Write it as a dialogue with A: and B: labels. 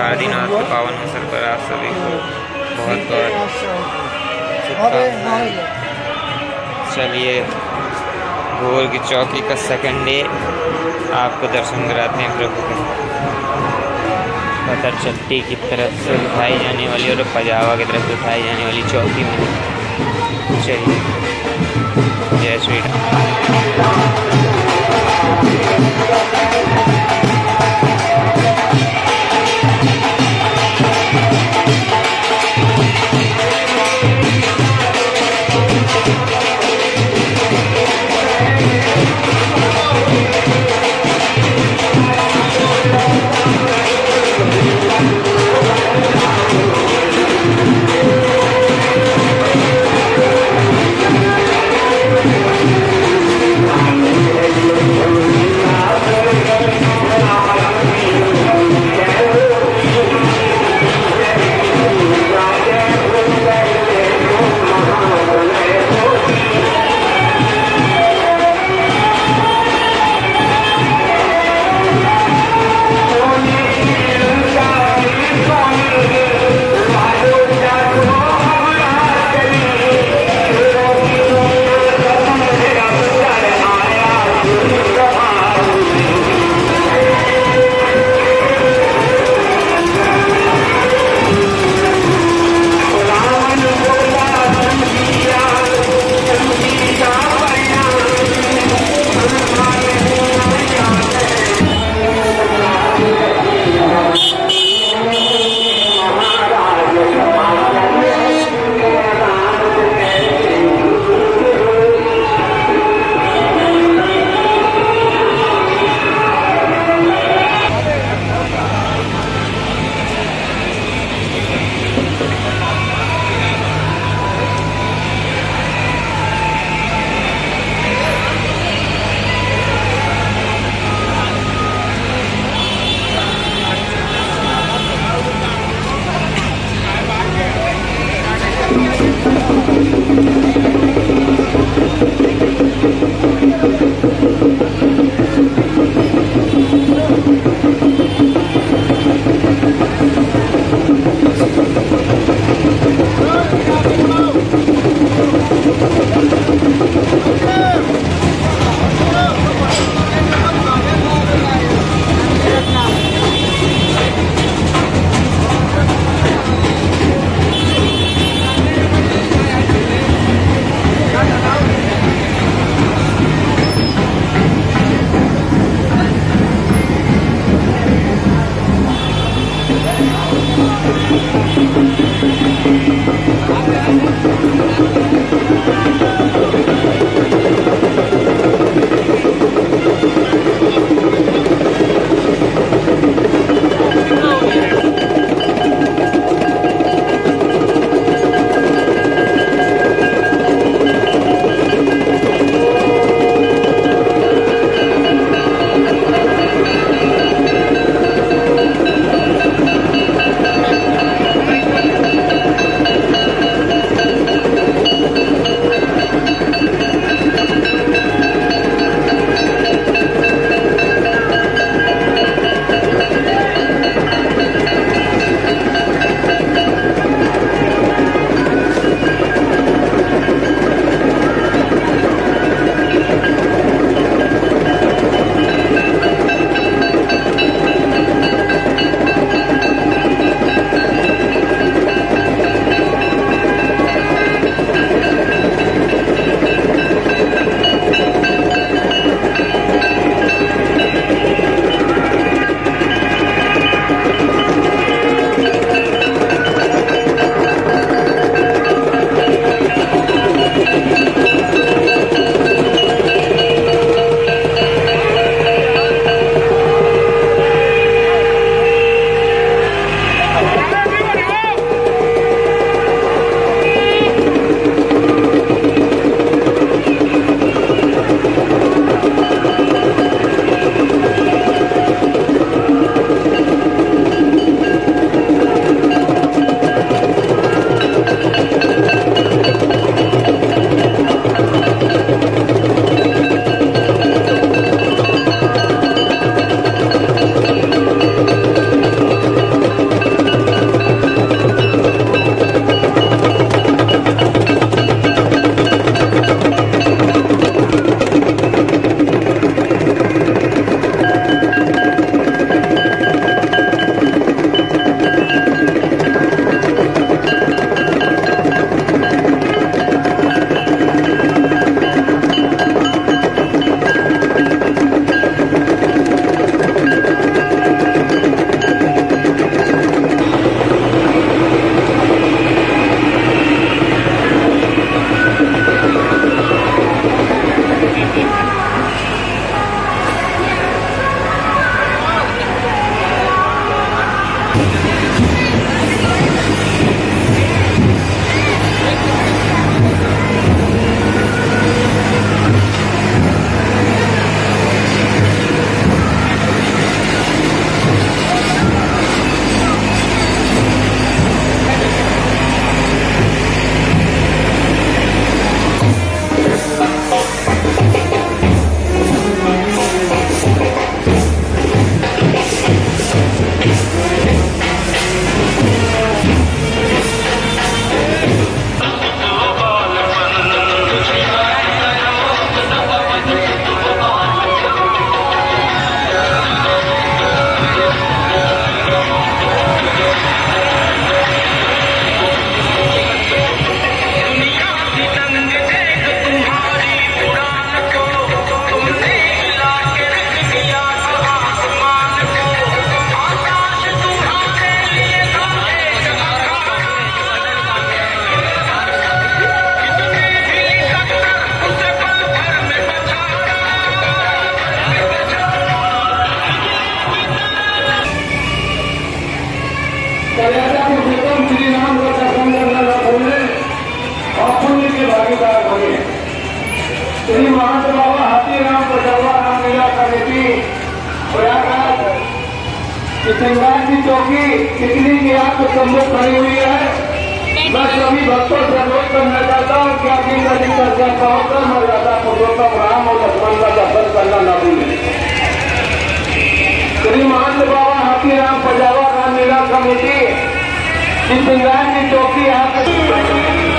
A: पावन शारदी नवरात्र के पावन अवसर पर आप सभी को बहुत बहुत चलिए भोर की चौकी का सेकंड डे आपको दर्शन कराते हैं प्रभु के। पत्थर चट्टी की तरफ़ से उठाई जाने वाली और पजावा की तरफ़ से उठाई जाने वाली चौकी में। चलिए। जय श्री राम।
B: श्रृंगार की चौकी कितनी की आपके सम्मुख खड़ी हुई है। मैं सभी भक्तों से अनुरोध करना चाहता हूँ कि आप दिन अधिक चर्चा पहुंचकर मर्यादा पुरुषोत्तम राम और लक्ष्मण का दर्शन करना न भूलें। श्री महंत बाबा हाथी राम पजावा राम लीला कमेटी की की चौकी यहाँ पे